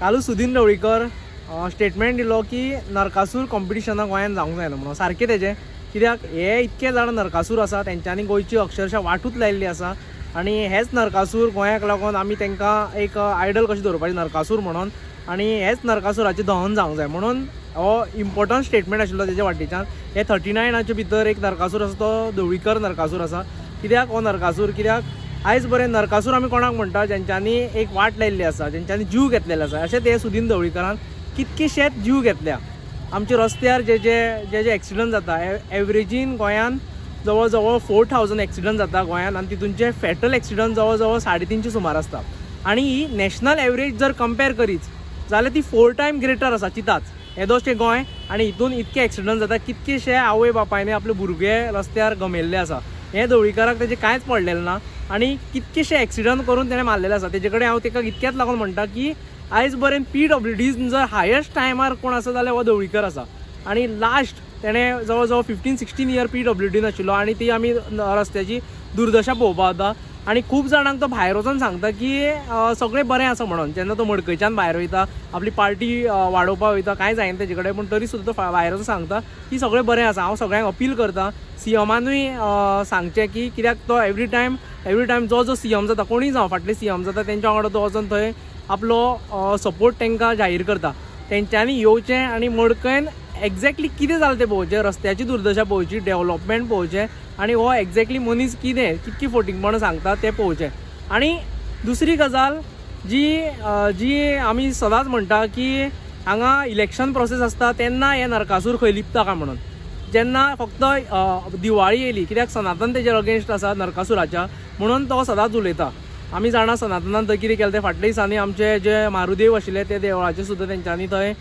कालूच सुदीन ढवळीकर स्टेटमेंट दिलो की नरकासूर कॉम्पिटिशनाक गोंयांत जावंक जायना म्हणून. सारकें तेजें कित्याक? हे इतके जाण नरकासूर आसा तेंच्यांनी गोंयची अक्षरशा वाटूच लायिल्ली आसा आनी हेच नरकासूर गोंयाक लागून आमी तेंकां एक आयडल कशें दवरपाचें नरकासूर म्हणून. आनी हेच नरकासुराचें दहन जावंक जाय. म्हणून हो इम्पॉर्टंट स्टेटमेंट आशिल्लो तेजे वाटेच्यान. हे थर्टी नायनाचे भितर एक नरकासूर आसा तो ढवळीकर नरकासूर आसा कित्याक? हो नरकासूर कित्याक? आयज बरें नरकासूर आमी कोणाक म्हणटा जेंच्यांनी एक वाट लायिल्ली आसा जेंच्यांनी जीव घेतलेले आसा. अशें ते सुदीन ढवळीकरान कितकेशेच जीव घेतल्या. आमचे रस्त्यार जे जे जे जे एक्सिडंट जाता एवरेजीन गोंयान जवळ जवळ फोर थावजंड एक्सिडंट जाता गोंयान आनी तितूनचे फॅटल एक्सिडंट जवळ जवळ साडे तिनशे सुमार आसता. आनी ही नॅशनल एवरेज जर कंपेर करीत जाल्यार ती फोर टायम ग्रेटर आसा चिताच येदोशें गोंय आनी हितून इतके एक्सिडंट जाता कितकेशे आवय बापायनी आपले भुरगे रस्त्यार गमेल्ले आसा. हे धवळीकाराक तेजें कांयच पडलेलें ना. आनी कितकेशे एक्सिडंट करून तेणें मारलेले आसा तेजे कडेन हांव ताका इतकेंच लागून म्हणटा की आयज बरें पी डब्ल्यू डी जर हायस्ट टायमार कोण आसा जाल्यार हो धवळीकर आसा. आनी लास्ट तेणें जवळ जवळ fifteen sixteen year P W dean आशिल्लो आनी ती आमी रस्त्याची दुर्दशा पळोवपा वता आनी खूब जाणांक तो भायर वचून सांगता की सगळें बरें आसा म्हणून. जेन्ना तो मडकयच्यान भायर वयता आपली पार्टी वाडोवपाक वयता कांय जायना तेजे कडेन पूण तरी सुद्दां तो भायर वचून सांगता की सगळें बरें आसा. हांव सगळ्यांक अपील करता सी एमानूय सांगचें की कित्याक तो एवरी टायम एवरी टायम जो जो सी एम जाता कोणीय जावं फाटले सी एम जाता तेंच्या वांगडा तो वचून थंय आपलो सपोर्ट तांकां जाहीर करता. तेंच्यांनी येवचें आनी मडकयन एक्झॅक्टली कितें जालें तें पळोवचें रस्त्याची दुर्दशा पळोवची डेव्हलपमेंट पळोवचें आनी हो एक्झॅक्टली मनीस कितें कितकी फोटींगपण सांगता तें पळोवचें आनी दुसरी गजाल जी जी आमी सदांच म्हणटा की हांगा इलेक्शन प्रोसेस आसता तेन्ना हे नरकासूर खंय लिपता काय म्हणून? जेन्ना फक्त दिवाळी येयली कित्याक सनातन तेजेर अगेन्स्ट आसा नरकासुराच्या म्हणून तो सदांच उलयता. आमी जाणा सनातनान थंय कितें केलें तें फाटल्या दिसांनी आमचे जे मारुदेव आशिल्ले ते देवळाचे सुद्दां तेंच्यांनी थंय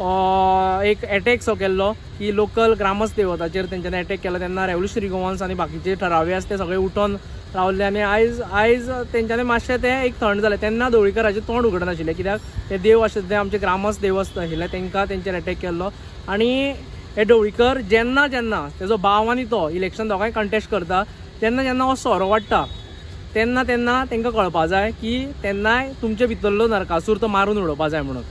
एक एटॅक सो केल्लो की लोकल ग्रामस्थ देवताचेर तेंच्यांनी एटॅक केलो. तेन्ना रेवल्युशनरी गोवन्स आनी बाकीचे ठरावे आसा ते सगळे उठोन रावले आनी आयज आयज तेंच्यांनी मातशें तें एक थंड जालें तेन्ना धवळीकराचें तोंड उगडनाशिल्लें कित्याक? ते देव आशिल्ले ते आमचे ग्रामस्थ देव आशिल्ले तेंकां तेंचेर एटॅक केल्लो. आनी हे ढवळीकर जेन्ना जेन्ना तेजो भाव आनी तो इलेक्शन दोगांय कंटेस्ट करता तेन्ना जेन्ना हो सोरो वाडटा तेन्ना तेन्ना तेंकां कळपा जाय की तेन्नाय तुमचे भितरलो नरकासूर तो मारून उडोवपा जाय म्हणून.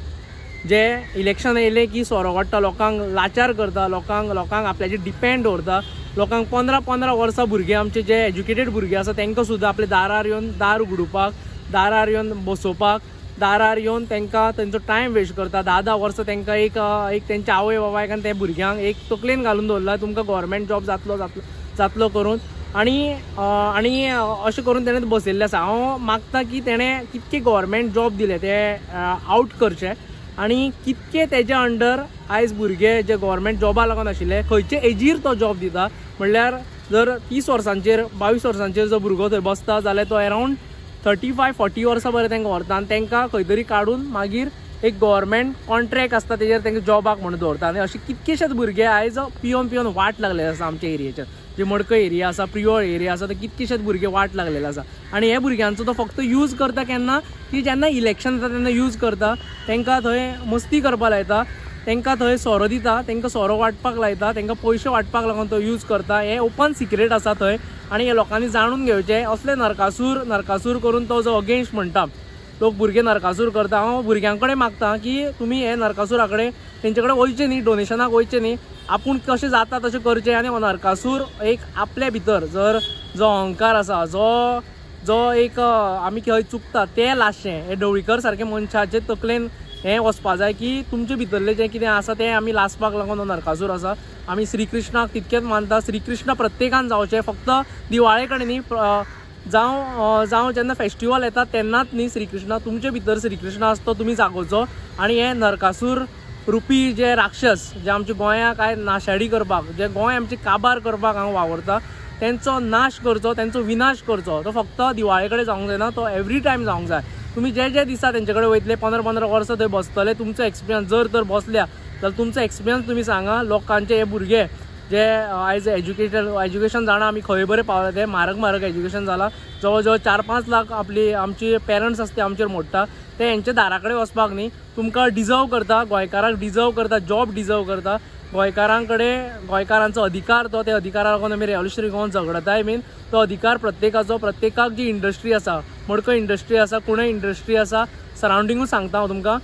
जे इलेक्शन येयलें की सोरो वाडटा लोकांक लाचार करता लोकांक लोकांक आपल्याचेर डिपेंड दवरता लोकांक पंदरा पंदरा वर्सां भुरगे आमचे जे एज्युकेटेड भुरगे आसा तांकां सुद्दां आपल्या दारार येवन दार उगडुपाक दारार येवन बसोवपाक दारार येवन तांकां तेंचो टायम वेस्ट करता. धा धा वर्सां तांकां एक एक तेंच्या आवय बाबायक आनी त्या भुरग्यांक एक तकलेन घालून दवरला तुमकां गव्हर्मेंट जॉब जातलो जातलो जातलो करून. आनी आनी अशें करून तेणें बसयल्लें आसा. हांव मागता की तेणें कितके गव्हर्मेंट जॉब दिले ते आवट करचे. आनी कितके तेज्या अंडर आयज भुरगे जे गव्हर्मेंट जॉबा लागून आशिल्ले खंयचे एजीर तो जॉब दिता म्हणल्यार जर तीस वर्सांचेर बावीस वर्सांचेर जो भुरगो थंय बसता जाल्यार तो अरावंड थर्टी फाय फोर्टी वर्सां बरें तांकां व्हरता आनी तांकां खंय तरी काडून मागीर एक गव्हर्मेंट कॉन्ट्रॅक्ट आसता तेजेर तांकां जॉबाक म्हणून दवरता. आनी अशे कितकेशेच भुरगे आयज पियोन पियोन वाट लागले आसा आमच्या एरियेचेर जे मडकय एरिया आसा प्रियोळ एरिया आसा ते कितकेशेच भुरगे वाट लागलेले आसा आनी हे भुरग्यांचो तो फक्त यूज करता केन्ना की जेन्ना इलेक्शन जाता तेन्ना यूज करता तांकां थंय मस्ती करपाक लायता तांकां थंय सोरो दिता तांकां सोरो वाटपाक लायता तांकां पयशे वाटपाक लागून तो यूज करता. हे ओपन सिक्रेट आसा थंय आनी हे लोकांनी जाणून घेवचें असले नरकासूर नरकासूर करून तो जो अगेन्स्ट म्हणटा लोक भुरगे नरकासूर करता. हांव भुरग्यां कडेन मागता की तुमी हे नरकासुरा कडेन तेंचे कडेन वयचे न्ही डोनेशनाक वयचे न्ही. आपूण कशें जाता तशें करचें आनी हो नरकासूर एक आपल्या भितर जर जो अहंकार आसा जो जो एक आमी खंय चुकता तें लासचें हे ढवळीकर सारके मनशाचे तकलेन हें वचपा जाय की तुमचे भितरलें जें कितें आसा तें आमी लासपाक लागून हो नरकासूर आसा आमी श्री कृष्णाक तितकेंच मानता श्री कृष्ण प्रत्येकान जावचें फक्त दिवाळे कडेन न्ही जावं जावं जेन्ना फेस्टिवल येता तेन्नाच न्ही श्रीकृष्ण तुमचे भितर श्री कृष्ण आसा तो तुमी जागोवचो आनी हे नरकासूर रुपी जे राक्षस जे आमच्या गोंयाक काय नाशाडी करपाक जे गोंय आमचे काबार करपाक हांव वावरता तेंचो नाश करचो तेंचो विनाश करचो. तो फक्त दिवाळे कडेन जावंक जायना तो एवरी टायम जावंक जाय. तुमी जे जे दिसा तेंचे कडेन वयतले पंदरा पंदरा वर्सां थंय बसतले तुमचो एक्सपिरियन्स जर तर बसल्या जाल्यार तुमचो एक्सपिरियन्स तुमी सांगा लोकांचे हे भुरगे जे आयज एज्युकेटर एज्युकेशन जाणा आमी खंय बरें पावला ते म्हारग म्हारग एज्युकेशन जालां जवळ जवळ चार पांच लाख आपली आमची पेरंट्स आसता ते आमचेर मोडटा ते हेंच्या दारा कडेन वचपाक न्ही तुमकां डिजर्व करता गोंयकाराक डिजर्व करता जॉब डिजर्व करता. गोंयकारां कडेन गोंयकारांचो अधिकार तो त्या अधिकारा लागून आमी रेवल्युशनरी गोवन झगडताय बीन तो अधिकार प्रत्येकाचो प्रत्येकाक जी इंडस्ट्री आसा मडकय इंडस्ट्री आसा कुणय इंडस्ट्री आसा सरावंडिंगूच सांगता हांव तुमकां.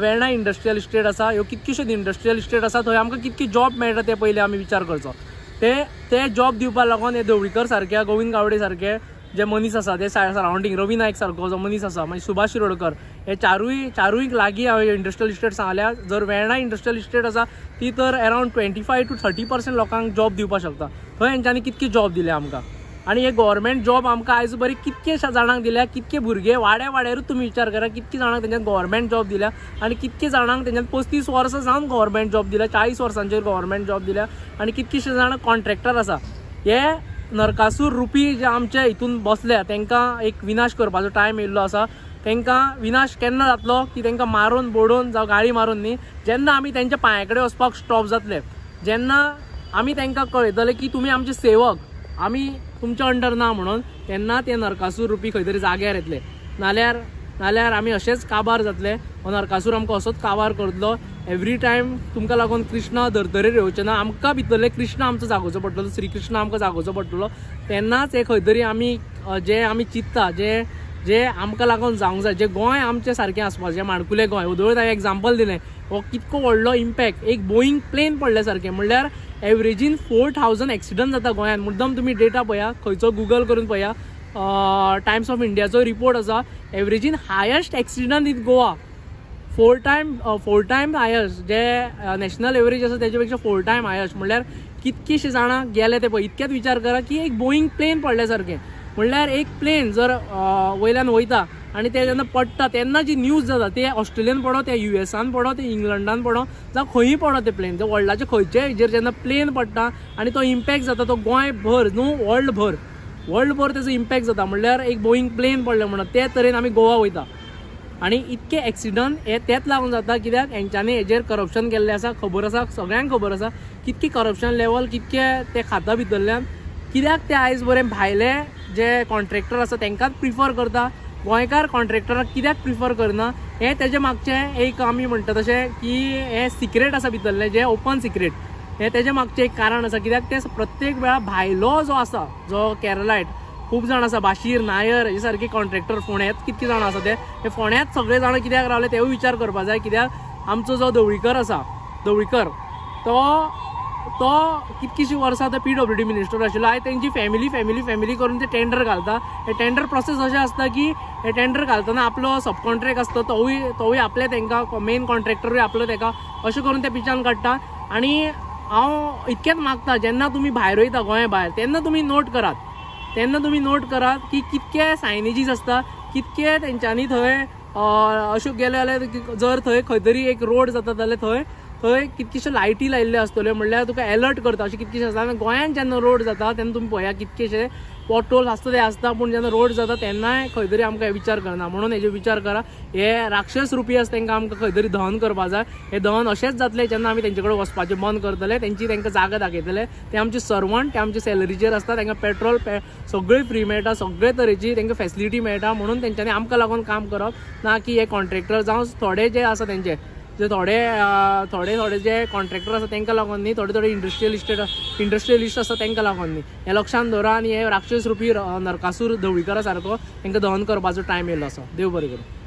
वेर्णा इंडस्ट्रियल इस्टेट आसा ह्यो कितक्योश्योच इंडस्ट्रियल इस्टेट आसा थंय आमकां कितकी जॉब मेळटा ते पयलीं आमी विचार करचो. ते ते जॉब दिवपा लागून हे धवळीकर सारक्या गोविंद गावडे सारके जे मनीस आसा ते सरावंडींग रवी नायक सारको जो मनीस आसा मागीर सुभाष शिरोडकर हे चारूय चारूय लागीं हांवें इंडस्ट्रियल इस्टेट सांगल्या. जर वेर्णा इंडस्ट्रियल इस्टेट आसा ती तर around twenty five to thirty percent लोकांक जॉब दिवपाक शकता. थंय हेंच्यांनी कितकी जॉब दिले आमकां? आणि हे गव्हर्मेंट जॉब आमकां आयज बरी कितकेशा जाणांक दिल्या कितके भुरगे वाड्या वाड्यारूच तुमी विचार करा कितके जाणांक तेंच्यान गव्हर्मेंट जॉब दिल्या आणि कितके जाणांक तेंच्यान पस्तीस वर्सां जावन गव्हर्मेंट जॉब दिल्या चाळीस वर्सांचेर गव्हर्मेंट जॉब दिल्या आणि कितकेशे जाणां कॉन्ट्रॅक्टर आसा. हे नरकासूर रुपी जे आमचे हितून बसल्या तांकां एक विनाश करपाचो टायम येयल्लो आसा. तांकां विनाश केन्ना जातलो की तांकां मारून बोडोवन जावं गाडी मारून न्ही जेन्ना आमी तेंच्या पांया कडेन वचपाक स्टॉप जातले जेन्ना आमी तांकां कळयतले की तुमी आमचे सेवक आमी तुमच्या अंडर ना म्हणून तेन्ना ते नरकासूर रुपी खंय तरी जाग्यार येतले. नाल्यार नाल्यार आमी अशेंच काबार जातले. हो नरकासूर आमकां असोच काबार करतलो. एवरी टायम तुमकां लागून कृष्णा धर्तरेर येवचें ना आमकां भितरले कृष्ण आमचो जागोवचो पडटलो. श्री कृष्ण आमकां जागोवचो पडटलो. तेन्नाच हे खंय तरी आमी जे आमी चिंतता जे जे आमकां लागून जावंक जाय जे गोंय आमचे सारकें आसपाक जे माणकुलें गोंय उदळत हांवें एग्जाम्पल दिलें हो कितको व्हडलो इम्पॅक्ट एक बोईंग प्लेन पडले सारकें म्हणल्यार एवरेजीन फोर थावजंड एक्सिडंट जाता गोंयांत. मुद्दम तुमी डेटा पळया खंयचो गुगल करून पळया टायम्स ऑफ इंडियाचो रिपोर्ट आसा एवरेजीन highest accident in Goa four time four time highest जे नॅशनल एवरेज आसा तेजे पेक्षा फोर टायम हायस्ट म्हणल्यार कितकीशीं जाणां गेले ते पळय इतकेच विचार करा की एक बोईंग प्लेन पडले सारकें. म्हणल्यार एक प्लेन जर वयल्यान वयता आनी ते जेन्ना पडटा तेन्ना जी न्यूज जाता ते ऑस्ट्रेलियन पडो ते युएसान पडो ते इंग्लंडान पडो जावं खंयी पडो ते प्लेन ते वर्ल्डाचे खंयचे हेजेर जेन्ना प्लेन पडटा आनी तो इम्पॅक्ट जाता तो गोंय भर न्हू वर्ल्ड भर. वर्ल्ड भर तेजो इम्पॅक्ट जाता. म्हणल्यार एक बोईंग प्लेन पडलें म्हणून ते तरेन आमी गोवा वयता. आणि इतके एक्सिडंट हे तेच लागून जाता कित्याक? हेंच्यांनी हेजेर करप्शन केल्लें आसा खबर आसा सगळ्यांक खबर आसा कितकी करप्शन लेवल कितके ते खाता भितरल्यान कित्याक ते आयज बरे भायले जे कॉन्ट्रॅक्टर आसा तांकांच प्रिफर करता? गोंयकार कॉन्ट्रॅक्टराक कित्याक प्रिफर करना? हे तेजे मागचें एक आमी म्हणटा तशें की हे सिक्रेट आसा भितरलें जे ओपन सिक्रेट हे तेजे मागचें एक कारण आसा. कित्याक ते प्रत्येक वेळा भायलो जो आसा जो केरलायट खूब जाण आसा. बाशीर नायर हे सारखे कॉन्ट्रॅक्टर फोंड्यात कितके जाण आसा ते? हे फोंड्यात सगळे जाण कित्याक रावले? तेवूय विचार करपा जाय. कित्याक आमचो जो दवळीकर आसा दवळीकर तो तो कितकीशी वर्सां आतां पी डब्ल्यू डी मिनिस्टर आशिल्लो आयज तेंची फॅमिली फॅमिली फॅमिली करून ते टेंडर घालता. हे टेंडर प्रोसेस अशें आसता की हे टेंडर घालतना आपलो सब कॉन्ट्रॅक्ट आसता तोवूय तोवूय आपले तांकां मेन कॉन्ट्रॅक्टरूय आपलो ताका अशें करून ते पिचान काडटा आनी हांव इतकेंच मागता जेन्ना तुमी भायर वयता गोंया भायर तेन्ना तुमी नोट करात. तेन्ना तुमी नोट करात की कितके सायनेजीस आसता कितके तेंच्यांनी थंय अश्यो गेले जाल्यार जर थंय खंय तरी एक रोड जाता जाल्यार थंय थंय कितकेशे लायटी लायिल्ल्यो आसतल्यो म्हणल्यार तुका अलर्ट करता. अशें कितकेशे आसता. आनी गोंयांत जेन्ना रोड जाता तेन्ना तुमी पळया कितकेशे पोटोल्स आसता ते आसता पूण जेन्ना रोड जाता तेन्नाय खंय तरी आमकां हे विचार करना. म्हणून हेजे विचार करा. हे राक्षस रुपी आसा तेंकां आमकां खंय तरी दहन करपा जाय. हे दहन अशेंच जातले जेन्ना आमी तेंचे कडेन वचपाचें बंद करतले तेंची तेंकां जागा दाखयतले. ते आमचे सर्वंट ते आमचे सॅलरीचेर आसता तेंकां पेट्रोल पे सगळी फ्री मेळटा सगळे तरेची तेंकां फॅसिलिटी मेळटा. म्हणून तेंच्यांनी आमकां लागून काम करप. ना की हे कॉन्ट्रॅक्टर जावं थोडे जे आसा तेंचे. जे थोडे थोडे थोडे जे कॉन्ट्रॅक्टर आसा तांकां लागून न्ही थोडे थोडे इंडस्ट्रियल इस्टेट इंडस्ट्रियलिस्ट आसा तांकां लागून न्ही हे लक्षांत दवरा आनी हे राक्षस रुपी नरकासूर धवळीकरा सारको तांकां दहन करपाचो टायम येयलो आसा देव बरें करूं